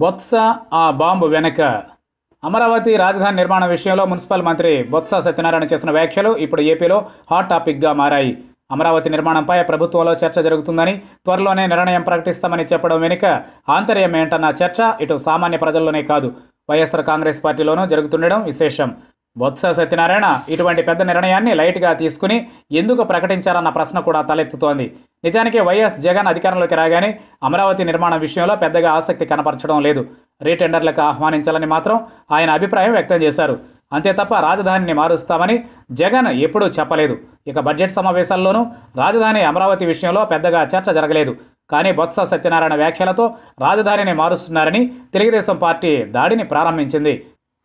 బొత్స ఆ బాంబు వెనక. అమరావతి రాజధాని నిర్మాణ విషయంలో మున్సిపల్ మంత్రి బొత్స సత్యనారాయణ చేసిన వ్యాఖ్యలు ఇప్పుడు ఏపీలో హాట్ టాపిక్గా మారాయి. అమరావతి నిర్మాణంపై ప్రభుత్వంలో చర్చ జరుగుతుందని త్వరలోనే నిర్ణయం ప్రకటిస్తామని చెప్పడం వెనుక ఆంతర్యం ఏంటన్న చర్చ ఇటు సామాన్య ప్రజల్లోనే కాదు వైఎస్ఆర్ కాంగ్రెస్ పార్టీలోనూ జరుగుతుండడం విశేషం. బొత్స సత్యనారాయణ ఇటువంటి పెద్ద నిర్ణయాన్ని లైట్గా తీసుకుని ఎందుకు ప్రకటించారన్న ప్రశ్న కూడా తలెత్తుతోంది. నిజానికి వైఎస్ జగన్ అధికారంలోకి రాగానే అమరావతి నిర్మాణం విషయంలో పెద్దగా ఆసక్తి కనపరచడం లేదు. రీటెండర్లకు ఆహ్వానించాలని మాత్రం ఆయన అభిప్రాయం వ్యక్తం చేశారు. అంతే తప్ప రాజధానిని మారుస్తామని జగన్ ఎప్పుడూ చెప్పలేదు. ఇక బడ్జెట్ సమావేశాల్లోనూ రాజధాని అమరావతి విషయంలో పెద్దగా చర్చ జరగలేదు. కానీ బొత్స సత్యనారాయణ వ్యాఖ్యలతో రాజధానిని మారుస్తున్నారని తెలుగుదేశం పార్టీ దాడిని ప్రారంభించింది.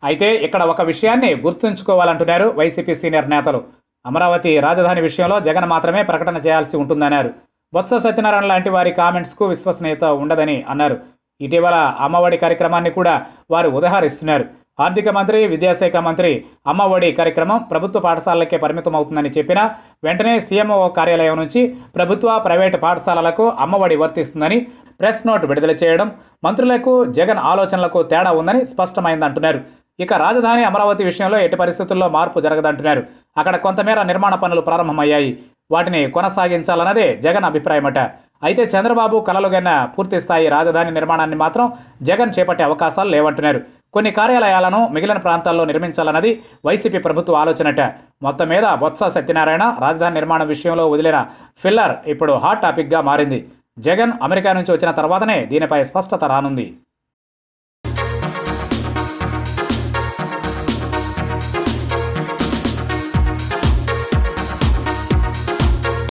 అయితే ఇక్కడ ఒక విషయాన్ని గుర్తుంచుకోవాలంటున్నారు వైసీపీ సీనియర్ నేతలు. అమరావతి రాజధాని విషయంలో జగన్ మాత్రమే ప్రకటన చేయాల్సి ఉంటుందన్నారు. బొత్స సత్యనారాయణ లాంటి వారి కామెంట్స్కు విశ్వసనీయత ఉండదని అన్నారు. ఇటీవల అమ్మఒడి కార్యక్రమాన్ని కూడా వారు ఉదహరిస్తున్నారు. ఆర్థిక మంత్రి విద్యాశాఖ మంత్రి అమ్మఒడి కార్యక్రమం ప్రభుత్వ పాఠశాలలకే పరిమితమవుతుందని చెప్పినా వెంటనే సీఎంఓ కార్యాలయం నుంచి ప్రభుత్వ ప్రైవేటు పాఠశాలలకు అమ్మఒడి వర్తిస్తుందని ప్రెస్ నోట్ విడుదల చేయడం మంత్రులకు జగన్ ఆలోచనలకు తేడా ఉందని స్పష్టమైందంటున్నారు. ఇక రాజధాని అమరావతి విషయంలో ఎట్టి పరిస్థితుల్లో మార్పు జరగదంటున్నారు. అక్కడ కొంతమేర నిర్మాణ పనులు ప్రారంభమయ్యాయి. వాటిని కొనసాగించాలన్నదే జగన్ అభిప్రాయమట. అయితే చంద్రబాబు కలలుగన్న పూర్తి స్థాయి రాజధాని నిర్మాణాన్ని మాత్రం జగన్ చేపట్టే అవకాశాలు లేవంటున్నారు. కొన్ని కార్యాలయాలను మిగిలిన ప్రాంతాల్లో నిర్మించాలన్నది వైసీపీ ప్రభుత్వ ఆలోచనట. మొత్తం మీద బొత్స సత్యనారాయణ రాజధాని నిర్మాణ విషయంలో వదిలిన ఫిల్లర్ ఇప్పుడు హాట్ టాపిక్గా మారింది. జగన్ అమెరికా నుంచి వచ్చిన తర్వాతనే దీనిపై స్పష్టత రానుంది.